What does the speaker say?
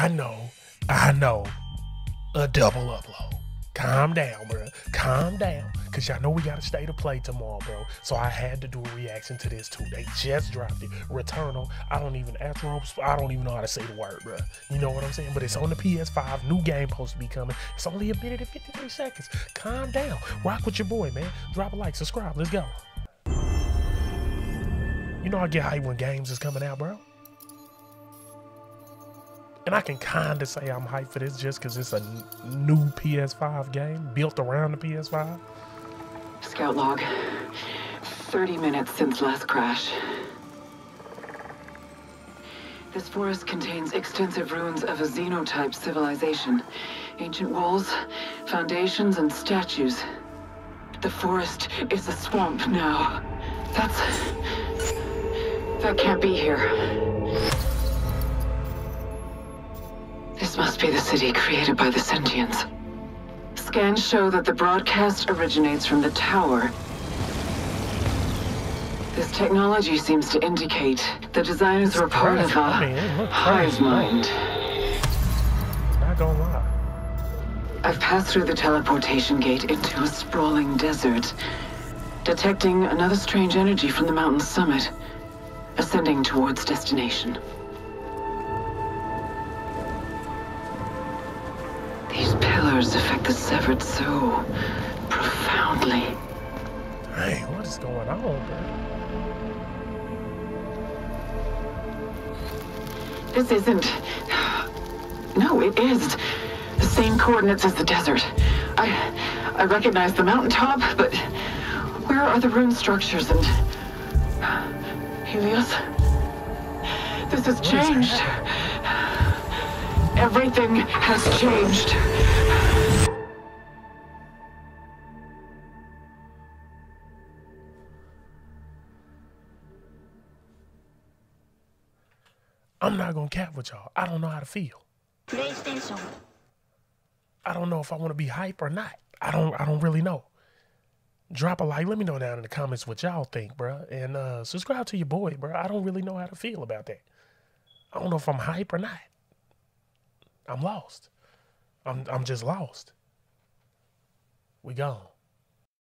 I know, I know, a double upload. Calm down, bro. Calm down. Cause y'all know we gotta State of Play tomorrow, bro. So I had to do a reaction to this too. They just dropped it. Returnal. I don't even. I don't even know how to say the word, bro. You know what I'm saying? But it's on the PS5. New game supposed to be coming. It's only a minute and 53 seconds. Calm down. Rock with your boy, man. Drop a like, subscribe. Let's go. You know I get hype when games is coming out, bro. And I can kind of say I'm hyped for this just because it's a new PS5 game built around the PS5. Scout log. 30 minutes since last crash. This forest contains extensive ruins of a xenotype civilization. Ancient walls, foundations, and statues. The forest is a swamp now. That's... That can't be here. This must be the city created by the sentients. Scans show that the broadcast originates from the tower. This technology seems to indicate the designers were part of a I mean, it looked hive crazy, mind. Not gonna lie. I've passed through the teleportation gate into a sprawling desert, detecting another strange energy from the mountain's summit, ascending towards destination. These pillars affect the severed so profoundly. Hey, what is going on, bro? This isn't. No, it is. The same coordinates as the desert. I. I recognize the mountaintop, but. Where are the rune structures and. Helios? This has is changed. Everything has changed. I'm not gonna cap with y'all. I don't know how to feel. I don't know if I want to be hype or not. I don't. I don't really know. Drop a like. Let me know down in the comments what y'all think, bro. And uh, subscribe to your boy, bro. I don't really know how to feel about that. I don't know if I'm hype or not. I'm lost. I'm I'm just lost. We gone.